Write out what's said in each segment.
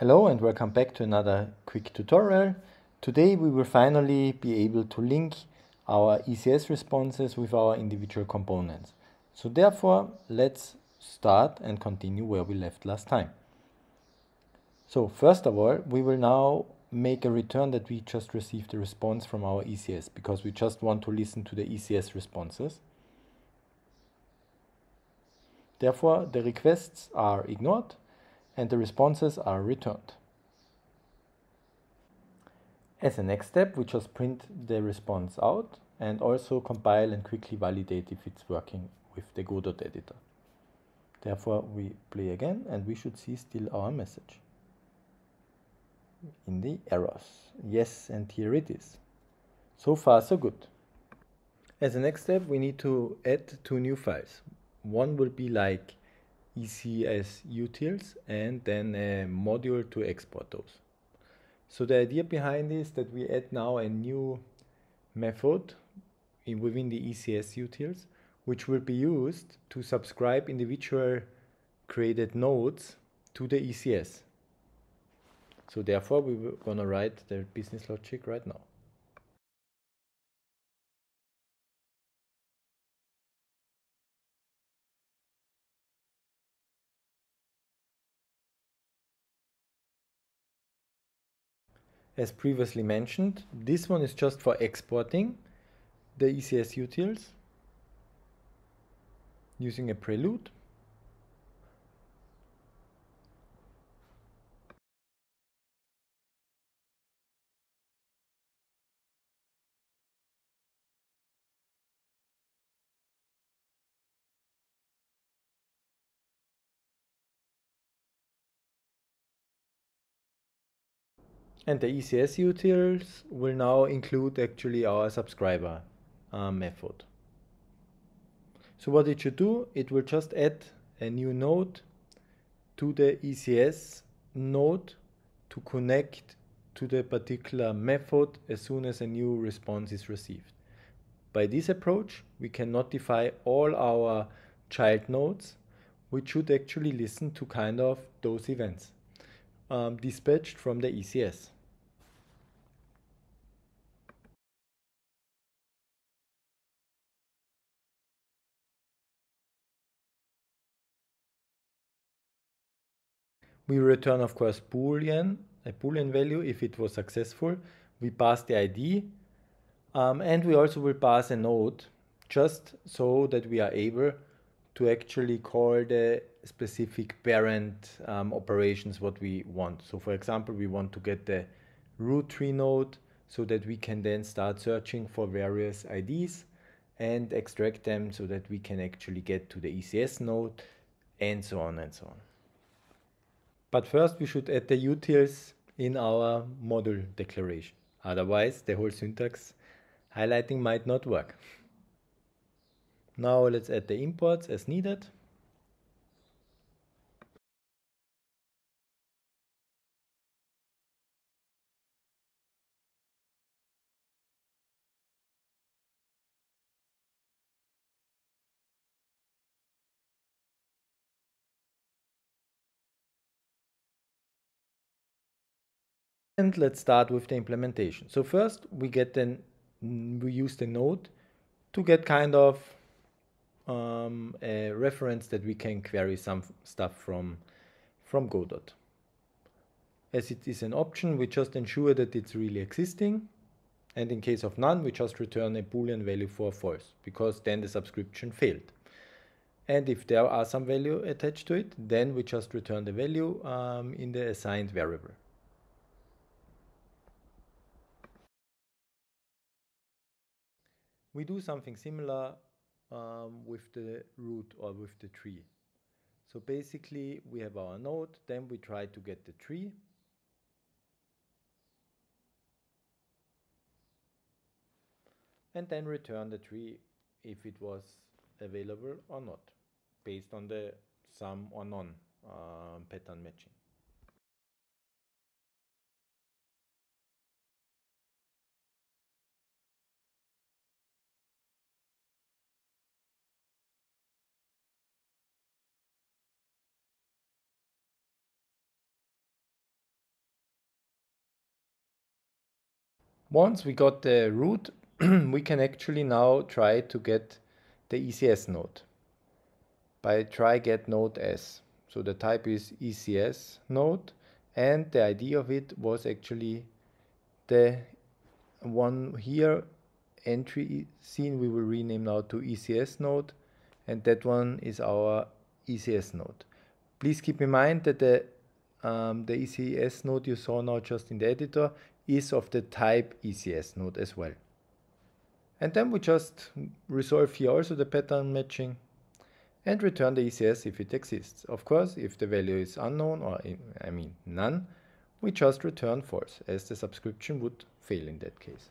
Hello and welcome back to another quick tutorial. Today we will finally be able to link our ECS responses with our individual components. So therefore let's start and continue where we left last time. So first of all we will now make a return that we just received a response from our ECS because we just want to listen to the ECS responses. Therefore the requests are ignored and the responses are returned. As a next step, we just print the response out and also compile and quickly validate if it's working with the Godot editor. Therefore, we play again and we should see still our message in the errors. Yes, and here it is. So far, so good. As a next step, we need to add two new files. One will be like ECS utils and then a module to export those. So the idea behind is that we add now a new method in, within the ECS utils which will be used to subscribe individual created nodes to the ECS. So therefore we're going to write the business logic right now. As previously mentioned. This one is just for exporting the ECS utils using a prelude. And the ECS utils will now include actually our subscriber uh, method. So what it should do, it will just add a new node to the ECS node to connect to the particular method as soon as a new response is received. By this approach, we can notify all our child nodes, which should actually listen to kind of those events um, dispatched from the ECS. We return, of course, Boolean, a Boolean value if it was successful. We pass the ID um, and we also will pass a node just so that we are able to actually call the specific parent um, operations what we want. So for example, we want to get the root tree node so that we can then start searching for various IDs and extract them so that we can actually get to the ECS node and so on and so on. But first we should add the utils in our module declaration. Otherwise the whole syntax highlighting might not work. Now let's add the imports as needed. And let's start with the implementation. So first we get then, we use the node to get kind of um, a reference that we can query some stuff from, from Godot. As it is an option, we just ensure that it's really existing. And in case of none, we just return a boolean value for false, because then the subscription failed. And if there are some value attached to it, then we just return the value um, in the assigned variable. We do something similar um, with the root or with the tree. So basically we have our node, then we try to get the tree. And then return the tree if it was available or not, based on the some or none uh, pattern matching. Once we got the root, we can actually now try to get the ECS node by try get node s. So the type is ECS node and the ID of it was actually the one here entry scene we will rename now to ECS node and that one is our ECS node. Please keep in mind that the, um, the ECS node you saw now just in the editor is of the type ECS node as well. And then we just resolve here also the pattern matching and return the ECS if it exists. Of course, if the value is unknown or I mean none, we just return false as the subscription would fail in that case.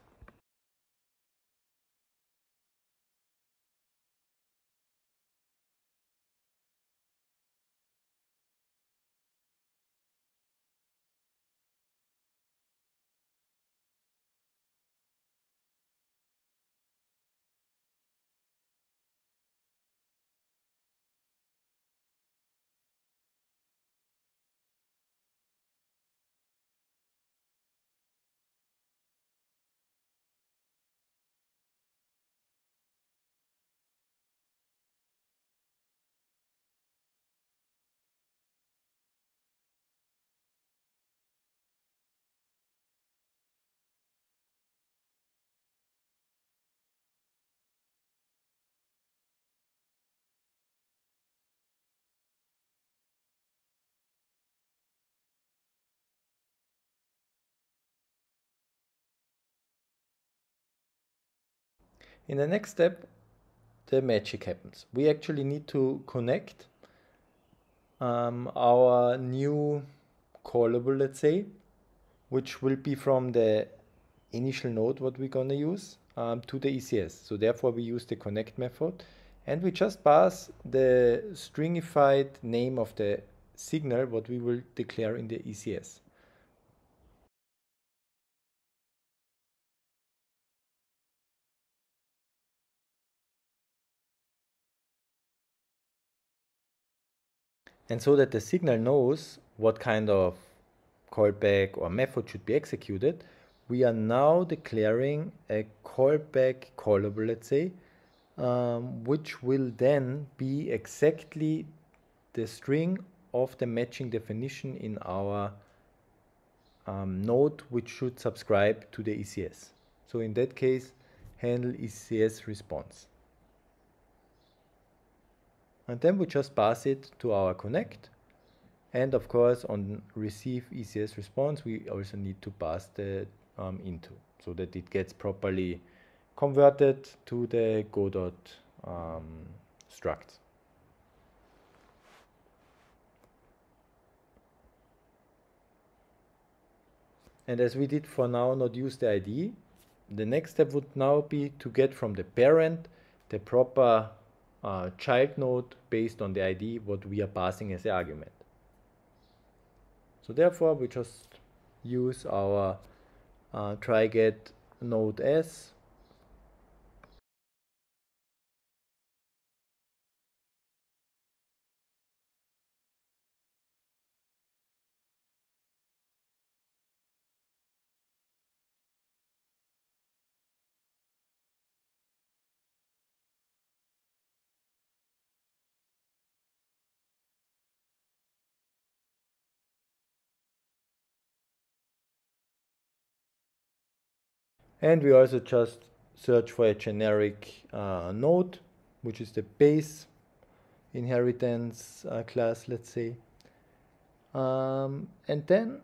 In the next step, the magic happens. We actually need to connect um, our new callable, let's say, which will be from the initial node what we're going to use um, to the ECS. So therefore we use the connect method and we just pass the stringified name of the signal what we will declare in the ECS. And so that the signal knows what kind of callback or method should be executed, we are now declaring a callback callable, let's say, um, which will then be exactly the string of the matching definition in our um, node, which should subscribe to the ECS. So in that case, handle ECS response and then we just pass it to our connect and of course on receive ECS response we also need to pass the um, into so that it gets properly converted to the Godot um, struct. And as we did for now not use the ID, the next step would now be to get from the parent the proper uh, child node based on the ID what we are passing as the argument. So therefore we just use our uh, try get node s And we also just search for a generic uh, node, which is the base inheritance uh, class, let's say. Um, and then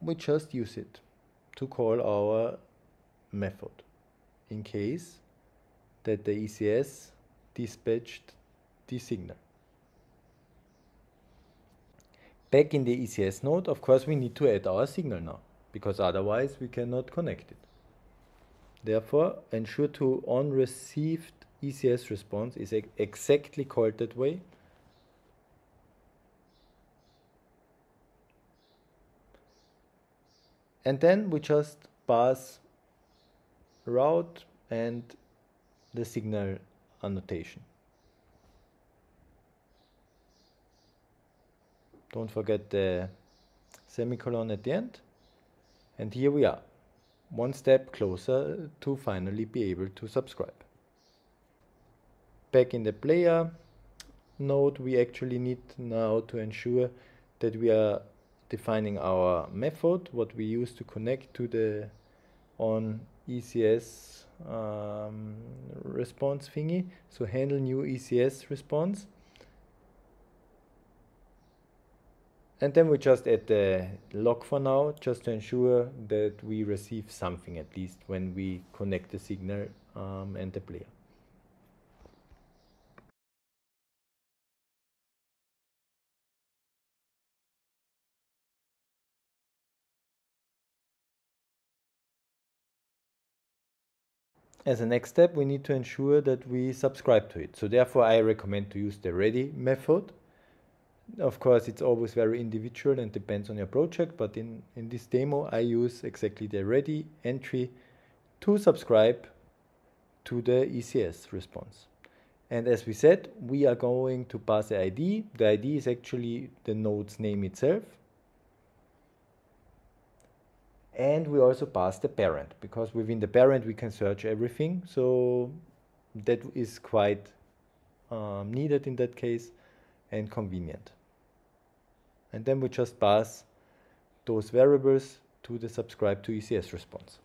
we just use it to call our method in case that the ECS dispatched the signal. Back in the ECS node, of course, we need to add our signal now, because otherwise we cannot connect it. Therefore, ensure to on received ECS response is exactly called that way. And then we just pass route and the signal annotation. Don't forget the semicolon at the end. And here we are. One step closer to finally be able to subscribe. Back in the player node, we actually need now to ensure that we are defining our method, what we use to connect to the on ECS um, response thingy. So handle new ECS response. And then we just add the log for now, just to ensure that we receive something at least when we connect the signal um, and the player. As a next step, we need to ensure that we subscribe to it. So therefore, I recommend to use the ready method of course, it's always very individual and depends on your project, but in, in this demo, I use exactly the ready entry to subscribe to the ECS response. And as we said, we are going to pass the ID. The ID is actually the node's name itself. And we also pass the parent because within the parent we can search everything. So that is quite um, needed in that case and convenient and then we just pass those variables to the subscribe to ECS response.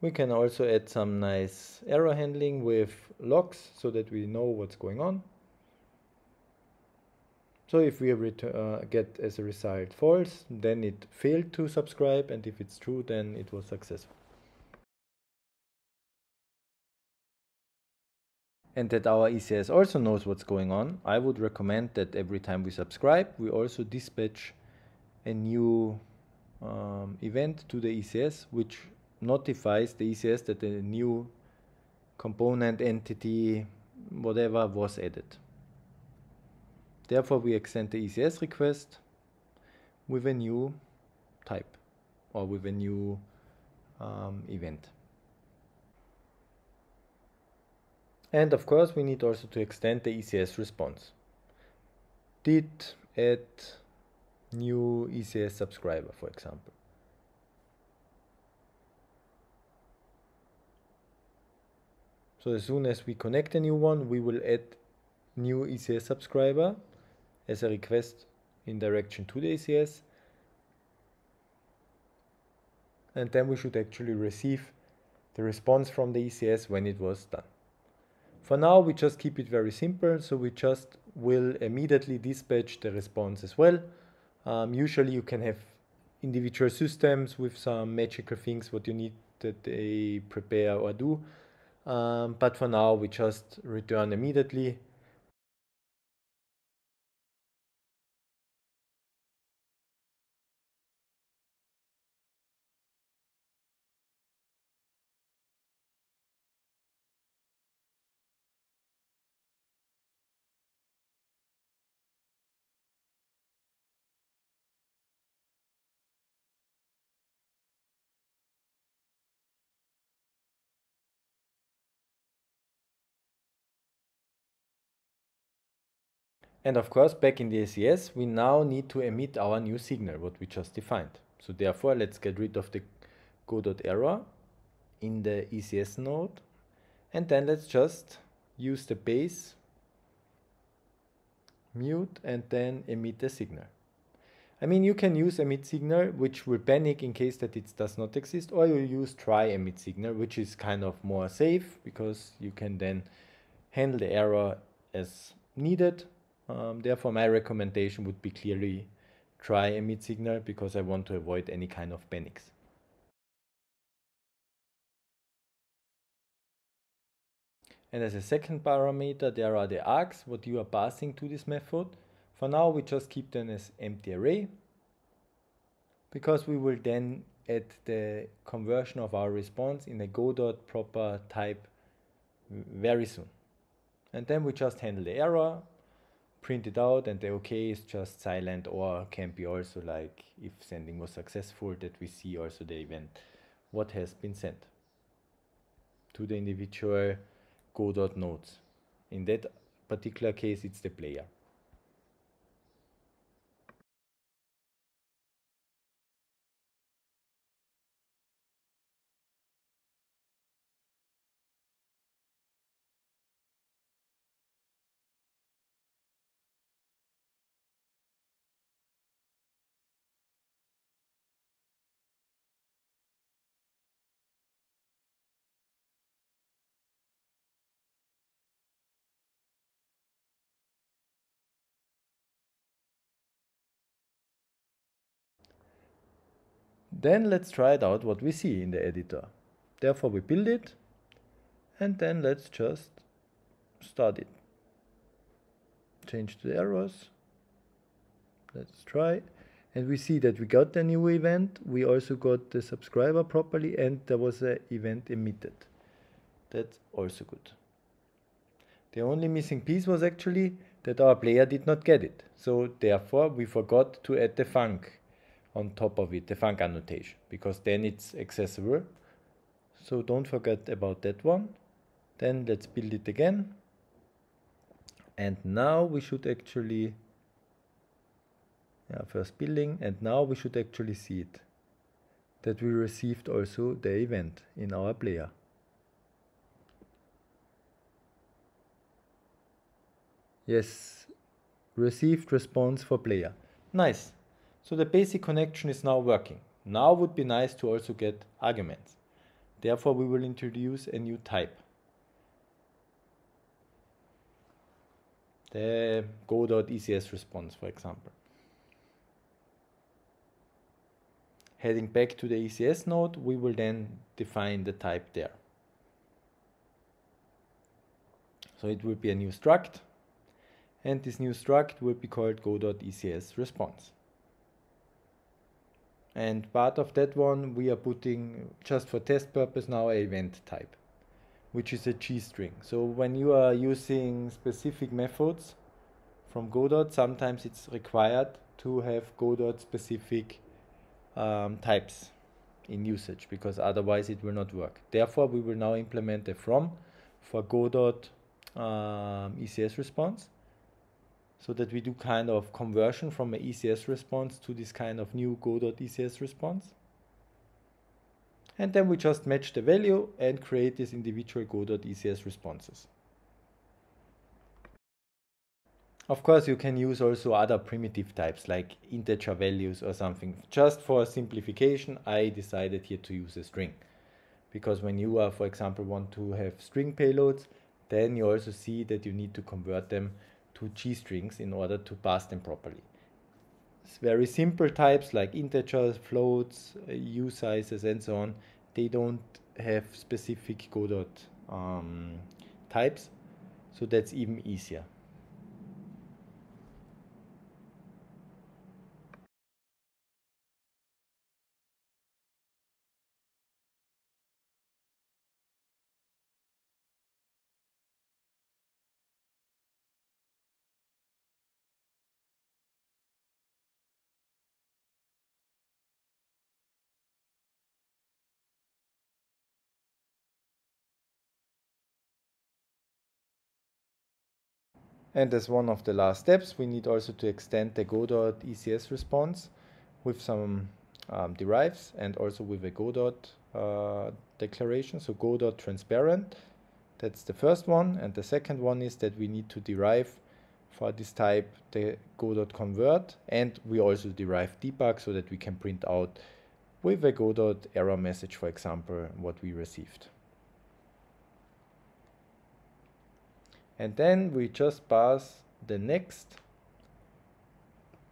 We can also add some nice error handling with logs so that we know what's going on. So if we uh, get as a result false, then it failed to subscribe, and if it's true, then it was successful. And that our ECS also knows what's going on, I would recommend that every time we subscribe, we also dispatch a new um, event to the ECS, which notifies the ECS that a new component entity, whatever, was added. Therefore, we extend the ECS request with a new type or with a new um, event. And of course, we need also to extend the ECS response. Did add new ECS subscriber, for example. So as soon as we connect a new one, we will add new ECS subscriber as a request in direction to the ECS. And then we should actually receive the response from the ECS when it was done. For now, we just keep it very simple. So we just will immediately dispatch the response as well. Um, usually you can have individual systems with some magical things what you need that they prepare or do. Um, but for now, we just return immediately And of course, back in the ECS, we now need to emit our new signal, what we just defined. So therefore, let's get rid of the Godot error in the ECS node. And then let's just use the base, mute, and then emit the signal. I mean, you can use emit signal, which will panic in case that it does not exist, or you use try emit signal, which is kind of more safe because you can then handle the error as needed um, therefore, my recommendation would be clearly try emit signal because I want to avoid any kind of panics. And as a second parameter, there are the args, what you are passing to this method. For now, we just keep them as empty array because we will then add the conversion of our response in a Godot proper type very soon. And then we just handle the error print it out and the OK is just silent or can be also like if sending was successful that we see also the event what has been sent to the individual Godot nodes. In that particular case it's the player. Then let's try it out what we see in the editor. Therefore we build it and then let's just start it. Change the errors. Let's try. And we see that we got the new event. We also got the subscriber properly and there was an event emitted. That's also good. The only missing piece was actually that our player did not get it. So therefore we forgot to add the func on top of it, the func annotation, because then it's accessible. So don't forget about that one. Then let's build it again. And now we should actually, yeah, first building, and now we should actually see it. That we received also the event in our player. Yes, received response for player. Nice. So the basic connection is now working. Now would be nice to also get arguments. Therefore, we will introduce a new type. The Godot ECS response, for example. Heading back to the ECS node, we will then define the type there. So it will be a new struct, and this new struct will be called Godot ECS response and part of that one we are putting just for test purpose now a event type which is a G-string. So when you are using specific methods from Godot, sometimes it's required to have Godot specific um, types in usage because otherwise it will not work. Therefore, we will now implement a from for Godot um, ECS response so that we do kind of conversion from an ECS response to this kind of new Godot ECS response. And then we just match the value and create these individual Godot ECS responses. Of course, you can use also other primitive types like integer values or something. Just for simplification, I decided here to use a string. Because when you are, for example, want to have string payloads, then you also see that you need to convert them to G strings in order to pass them properly. It's very simple types like integers, floats, uh, usizes, and so on. They don't have specific Godot um, types, so that's even easier. And as one of the last steps, we need also to extend the Godot ECS response with some um, derives and also with a Godot uh, declaration. So Godot transparent, that's the first one. And the second one is that we need to derive for this type the Godot convert and we also derive debug so that we can print out with a Godot error message, for example, what we received. And then we just pass the next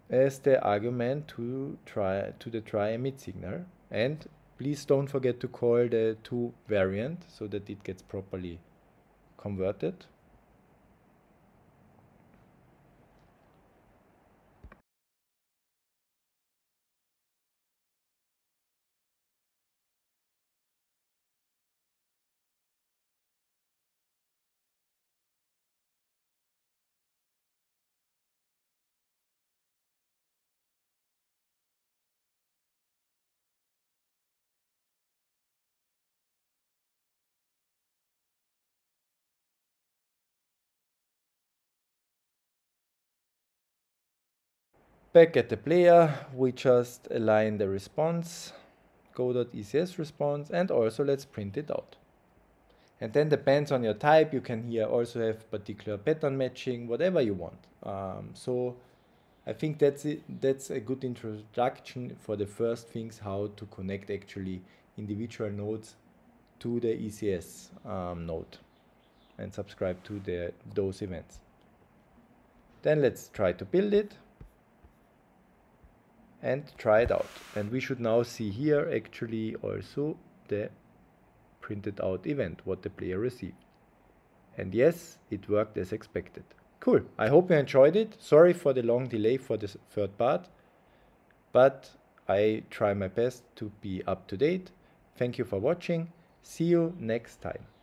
as the argument to try to the try emit signal. And please don't forget to call the to variant so that it gets properly converted Back at the player, we just align the response, Godot ECS response, and also let's print it out. And then depends on your type, you can here also have particular pattern matching, whatever you want. Um, so I think that's it. That's a good introduction for the first things how to connect actually individual nodes to the ECS um, node and subscribe to the, those events. Then let's try to build it and try it out. And we should now see here actually also the printed out event, what the player received. And yes, it worked as expected. Cool. I hope you enjoyed it. Sorry for the long delay for the third part, but I try my best to be up to date. Thank you for watching. See you next time.